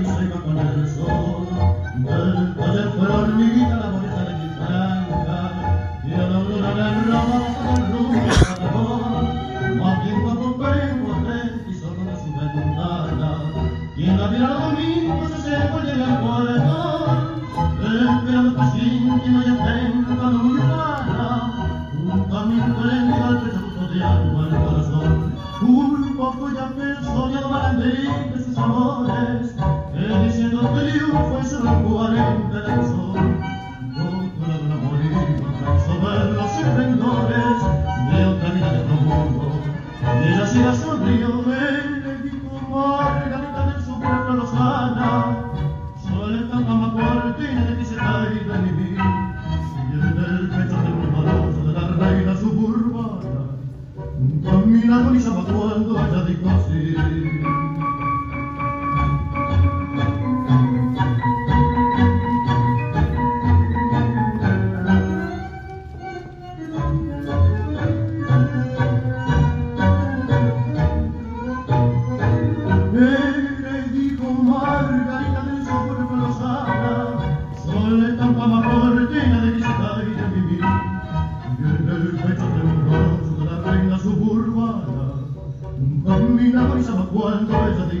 y iba con el sol. Del taller fue hormiguita la bonita de mi franca, y a la aurora le robaba todo el rumbo patagón. Más cuando vengo a y solo de su ventana, quien la viera los domingos se vuelve al portón, esperando que sin que no haya atento nunca, un camino lento al pecho de alma al corazón. Un poco ya pensó y malandrín de sus amores, triunfo es el cuarenta de razón. Yo con la morir, sobre los esplendores de otra vida de otro mundo, y ella sí la sonrió, le dijo Margarita de su pueblo Lozana, soleta cama cortina de que se de mi vida, y en el pecho del rumoroso de la reina suburbana, Camina con Isabel cuando ella dijo así. Mira, Marisa, cuánto es de ti,